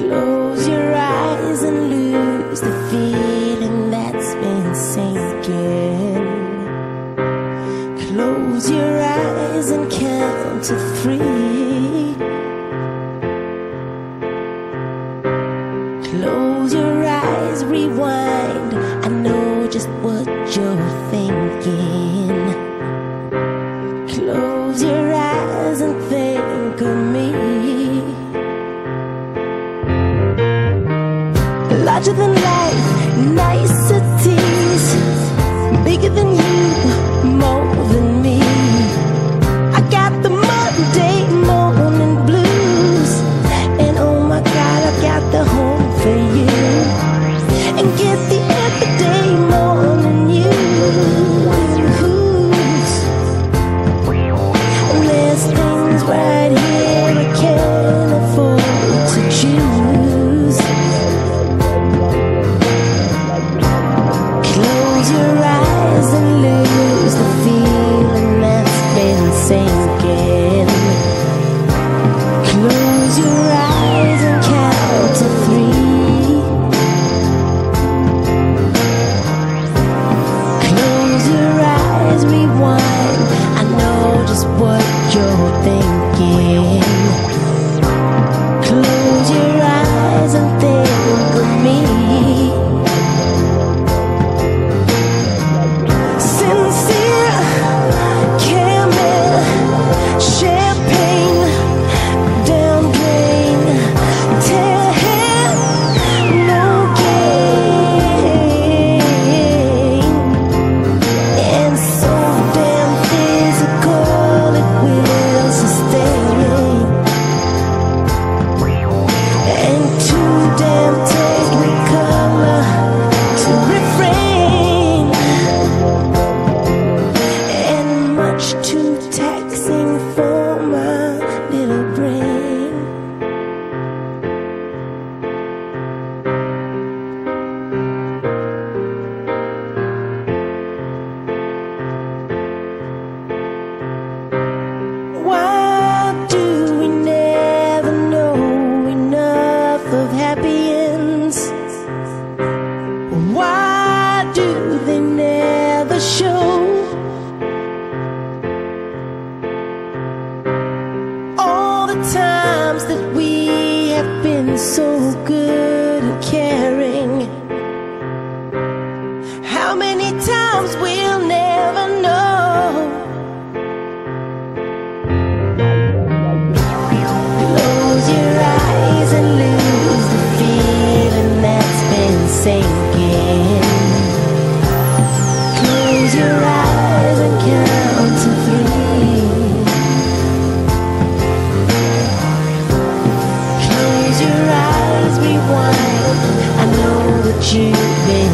Close your eyes and lose the feeling that's been sinking. Close your eyes and count to three. Close your eyes, rewind. I know just what you're thinking. larger than life, niceties, bigger than you. to life. do they never show? All the times that we have been so 是每